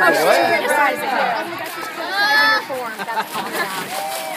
Oh, she's criticizing. Criticizing your form. That's awesome.